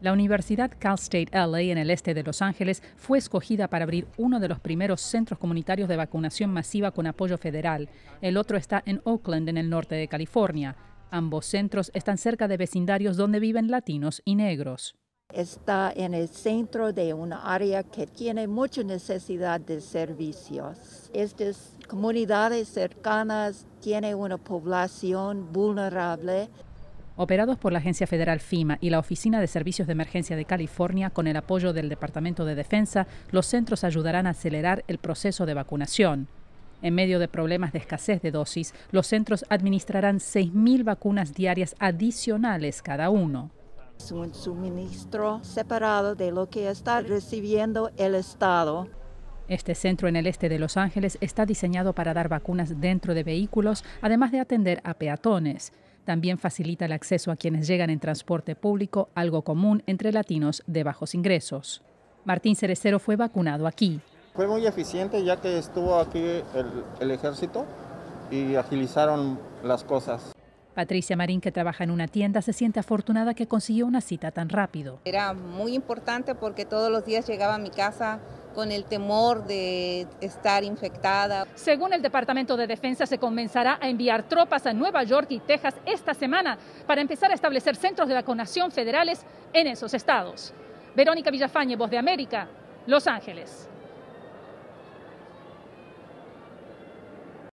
La Universidad Cal State LA en el este de Los Ángeles fue escogida para abrir uno de los primeros centros comunitarios de vacunación masiva con apoyo federal. El otro está en Oakland, en el norte de California. Ambos centros están cerca de vecindarios donde viven latinos y negros. Está en el centro de una área que tiene mucha necesidad de servicios. Estas comunidades cercanas tienen una población vulnerable. Operados por la Agencia Federal FIMA y la Oficina de Servicios de Emergencia de California, con el apoyo del Departamento de Defensa, los centros ayudarán a acelerar el proceso de vacunación. En medio de problemas de escasez de dosis, los centros administrarán 6.000 vacunas diarias adicionales cada uno. Es un suministro separado de lo que está recibiendo el Estado. Este centro en el este de Los Ángeles está diseñado para dar vacunas dentro de vehículos, además de atender a peatones. También facilita el acceso a quienes llegan en transporte público, algo común entre latinos de bajos ingresos. Martín Cerecero fue vacunado aquí. Fue muy eficiente ya que estuvo aquí el, el ejército y agilizaron las cosas. Patricia Marín, que trabaja en una tienda, se siente afortunada que consiguió una cita tan rápido. Era muy importante porque todos los días llegaba a mi casa con el temor de estar infectada. Según el Departamento de Defensa, se comenzará a enviar tropas a Nueva York y Texas esta semana para empezar a establecer centros de vacunación federales en esos estados. Verónica Villafañe, Voz de América, Los Ángeles.